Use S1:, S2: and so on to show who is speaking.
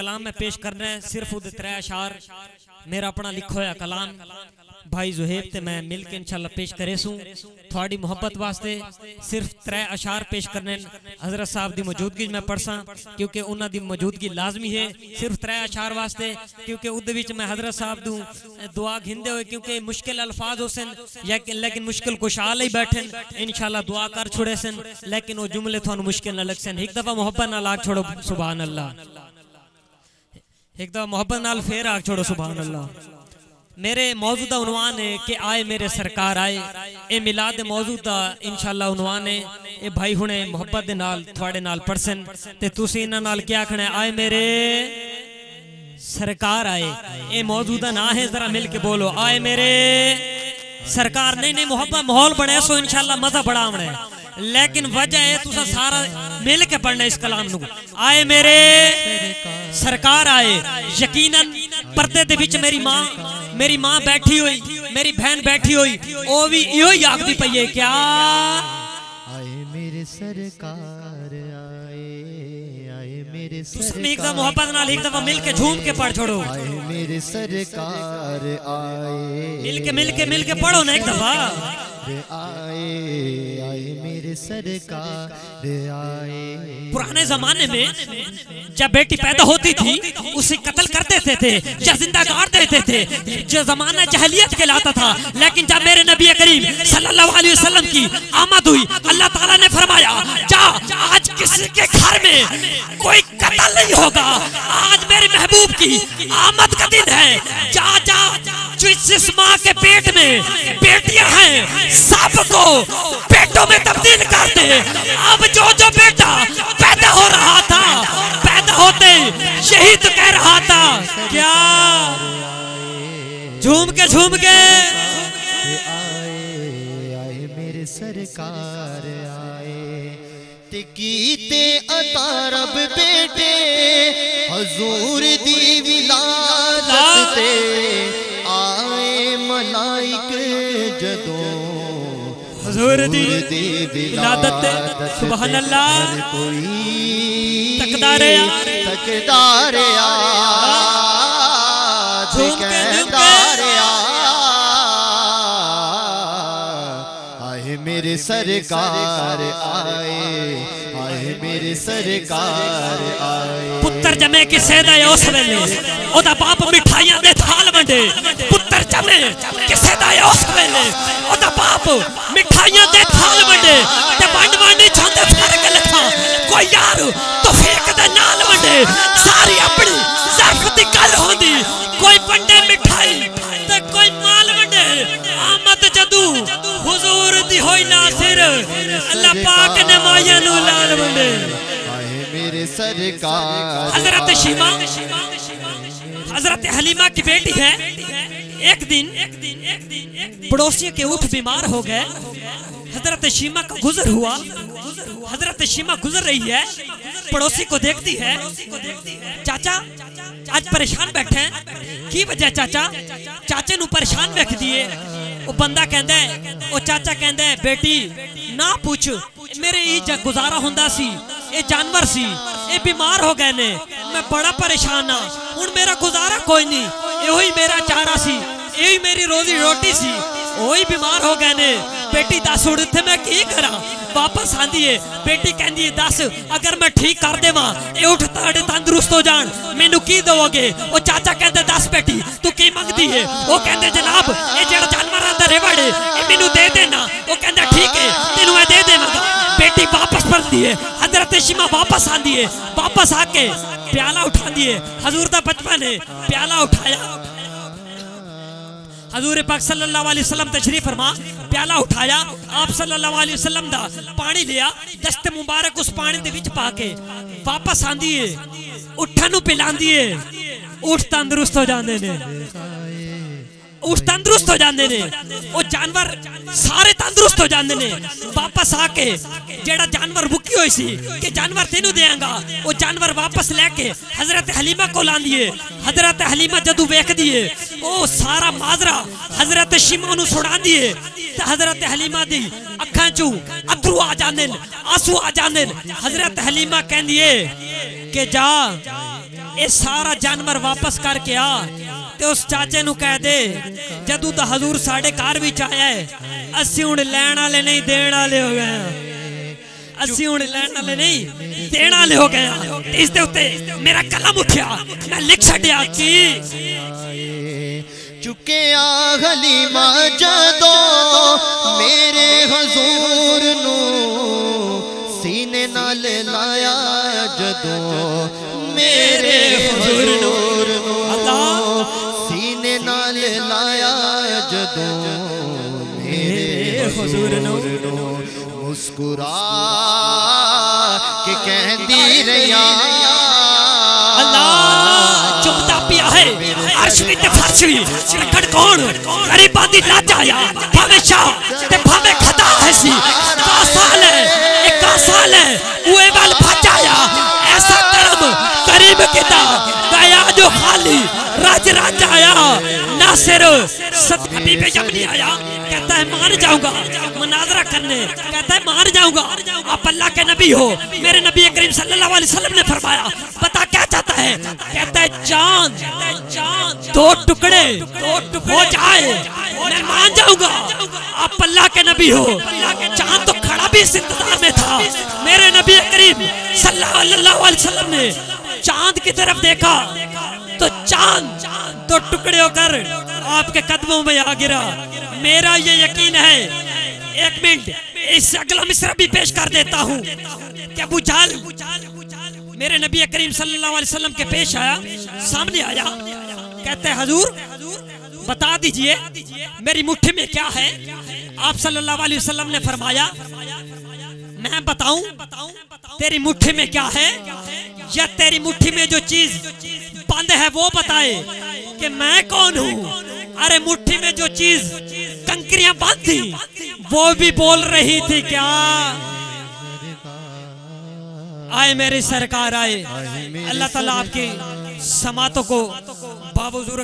S1: کلام میں پیش کرنا ہے صرف ادھر ترے اشار میرا اپنا لکھو ہویا کلام۔ بھائی زہیب تے میں مل کے انشاءاللہ پیش کرے سوں۔ تھوڑی محبت واسطے صرف ترے اشار پیش کرنے حضرت صاحب دی موجودگی میں پڑھساں، کیونکہ انہاں دی موجودگی لازمی ہے۔ صرف ترے اشار واسطے، کیونکہ ادھے وچ میں حضرت صاحب دوں دعا گھندے ہوئے، کیونکہ مشکل الفاظ ہو سن، لیکن مشکل کشال ہی بیٹھن۔ انشاءاللہ دعا کر چھوڑے سن، لیکن وہ جملے تھانو مشکل نہ لگ سن۔ ایک دفعہ محبت نہ لاگ چھوڑو، سبحان اللہ۔ ایک دفعہ محبت نال پھر آگ چھوڑو، سبحان اللہ۔ میرے موجودہ عنوان ہے کہ آئے میرے سرکار آئے۔ اے ملاد موجودہ انشاءاللہ عنوان ہے۔ اے بھائی ہونے، محبت دے نال تھوڑے نال پرسن تے تُسی انہا نال کیا کھنے آئے میرے سرکار آئے۔ اے موجودہ نہ ہے، ذرا مل کے بولو۔ آئے میرے سرکار، نہیں نہیں، محبت محول بڑھے سو انشاءاللہ مزہ بڑھا مڑے لیکن وجہ ہے تو سارا مل کے پڑھنے اس کلام نو۔ آئے میرے سرکار آئے یقیناً پردے دے بچ میری ماں میری ماں بیٹھی ہوئی میری بہن بیٹھی ہوئی او بھی ایو ہی دی پئیے کیا؟
S2: آئے میرے سرکار آئے آئے میرے
S1: تُس ایک دفعہ محبت نال ایک دفعہ مل کے جھوم کے پڑھ چھوڑو۔
S2: آئے میرے سرکار آئے
S1: مل کے مل کے مل کے پڑھو نا ایک دفعہ۔
S2: آئے میرے سرکار آئے
S1: پرانے زمانے میں جب بیٹی پیدا ہوتی تھی اسے قتل کر دیتے تھے، یا زندہ گار دیتے تھے۔ جو زمانہ جہلیت کے لاتا تھا، لیکن جب میرے نبی کریم صلی اللہ علیہ وسلم کی آمد ہوئی، اللہ تعالیٰ نے فرمایا، جا، آج کسی کے گھر میں کوئی قتل نہیں ہوگا۔ آج میرے محبوب کی آمد کا دن ہے۔ جا جا، جو اس ماں کے پیٹ میں بیٹیاں ہیں سب کو بیٹوں میں تبدیل کر دے اب جو جو بیٹا پیدا ہو رہا تھا، پیدا ہوتے یہی تو کہہ رہا تھا، کیا؟ جھوم کے جھوم کے
S2: آئے آئے میرے سرکار، آئے۔ تکیتے عطا رب بیٹے، حضور دی ولادت
S1: حضور دی ولادت سبحان اللہ
S2: ہر کوئی
S1: تقدار یار
S2: تقدار آئے میرے سرکار آئے آئے میرے سرکار آئے
S1: پتر جمے کی سیدہ ہے اس ویلے؟ او دا باپ مٹھائیاں دے تھال منڈے۔ کی سیدہ ہے اس ویلے او دا باپ مٹھائیاں دے تھال منڈے تے بانڈ بانڈی چھاندے فرق لکھا کوئی یار تو فیق دے نال منڈے ساری اپنی ظرف دی گل ہوندی کوئی بنڈے مٹھائی تے کوئی مال منڈے آمد جدو حضور دی ہوئی ناصر اللہ پاک نے مایا نو لال
S2: آئے میرے سرکار
S1: حضرت شیمہ حضرت حلیمہ کی بیٹی ہے ایک دن پڑوسی کے اٹھ بیمار ہو گئے، حضرت شیمہ کا گزر ہوا۔ حضرت شیمہ گزر رہی ہے، پڑوسی کو دیکھتی ہے۔ چاچا، آج پریشان بیٹھے ہیں۔ کی وجہ چاچا؟ چاچے نو پریشان بیٹھ دیئے۔ وہ بندہ کہندہ ہے، وہ چاچا کہندہ ہے، بیٹی، نہ پوچھ، میرے ہی جا گزارا ہوندہ سی، اے جانور سی، اے بیمار ہو گئے نے، میں بڑا پریشان ہاں ہن میرا گزارا کوئی نہیں۔ اے ہوئی میرا چارہ سی اے ہوئی میری روزی روٹی سی۔ وہی بیمار ہو گئے نے۔ بیٹی دس اڑ تھے میں کی کرا واپس آندی ہے بیٹی کہندی ہے، دس، اگر میں ٹھیک کر دے ماں اے اٹھ تاڑے تندرست ہو جان۔ مینو کی دو گے؟ وہ چاچا کہندے، دس بیٹی، تو کی منگ دی ہے؟ وہ کہندے، جناب، اے جڑا جانور اندر ریوڑے اے مینو دے دینا۔ وہ کہندے، ٹھیک ہے۔ واپس پڑھ ہے حضرت شیمہ واپس آندی ہے واپس آ کے پیالہ اٹھا دی ہے حضور دا بچپن ہے، پیالہ اٹھایا۔ حضور پاک صلی اللہ علیہ وسلم تشریف فرما، پیالہ اٹھایا، آپ صلی اللہ علیہ وسلم دا پانی لیا، دست مبارک اس پانی دے وچ پا کے واپس آندی ہے اٹھنو پلان دیئے اٹھ تندرست ہو جاندے نے۔ اٹھ تندرست ہو جاندے نے۔ وہ جانور سارے تندرست ہو جاندے نے۔ واپس آ جیڑا جانور بکی ہوئی سی کہ جانور تینو دیاں گا وہ جانور واپس لے کے حضرت حلیمہ کو لان دیئے، حضرت حلیمہ جدو بیک دیئے وہ سارا مادرہ حضرت شیمہ نو سڑان دیئے۔ حضرت حلیمہ دی اکھاں چو ادرو آ جاندن آسو آ جاندن حضرت حلیمہ کہن دیئے کہ جا اے سارا جانور واپس کر کے آ تے اس چاچے نو کہہ دے، جدو تا حضور ساڑھے کار بھی چاہیا ہے، اسی انڈ لین آلے نہیں، دین آلے ہو گئے اسی انڈ لین آلے نہیں، دین آلے ہو گئے اس دے ہوتے میرا کلم اٹھیا، میں
S2: لکھ سڑیا کی چکے آغلی ماں میرے حضور نو سینے نال لایا جدو
S1: میرے
S2: دو میرے حضور نو مسکرا
S1: کے کہتی
S2: رہیا۔ اللہ چمتا پیا
S1: ہے عرش میں فرشی لکھڑ کون؟ غریب آدھی نہ جایا۔ بھاوے شاہ تے بھاوے خطا ہے سی کا سال ہے ایک سال ہے۔ اوے وال بھاجایا۔ ایسا کرم قریب کتا۔ جو خالی راج راج آیا ناصر حبیب یمنی آیا، کہتا ہے مار جاؤں گا، مناظرہ کرنے، کہتا ہے مار جاؤں گا، آپ اللہ کے نبی ہو، میرے نبی کریم صلی اللہ علیہ وسلم نے فرمایا بتا کیا چاہتا ہے؟ کہتا ہے چاند دو ٹکڑے ہو جائے، میں مان جاؤں گا، آپ اللہ کے نبی ہو چاند تو کھڑا بھی اس انتظار میں تھا۔ میرے نبی کریم صلی اللہ علیہ وسلم نے چاند کی طرف دیکھا تو چاند تو ٹکڑے ہو کر آپ کے قدموں میں آ گرا۔ میرا یہ یقین ہے۔ ایک منٹ، اس اگلا مصرہ بھی پیش کر دیتا ہوں کہ ابو جال میرے نبی کریم صلی اللہ علیہ وسلم کے پیش آیا، سامنے آیا۔ کہتے ہیں، حضور، بتا دیجیے میری مٹھے میں کیا ہے؟ آپ صلی اللہ علیہ وسلم نے فرمایا، میں بتاؤں تیری مٹھی میں کیا ہے؟ یا تیری مٹھی میں جو چیز پسند ہے وہ بتائے کہ میں کون ہوں؟ ارے مٹھی میں جو چیز کنکریاں بند تھی وہ بھی بول رہی تھی کیا؟ آئے میری سرکار، آئے۔ اللہ تعالیٰ آپ کی سماعتوں کو باوزور